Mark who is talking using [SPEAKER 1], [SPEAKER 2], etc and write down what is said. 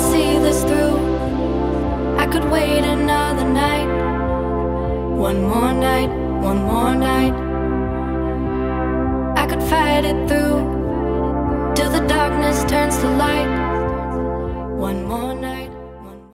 [SPEAKER 1] see this through. I could wait another night. One more night, one more night. I could fight it through. Till the darkness turns to light. One more night.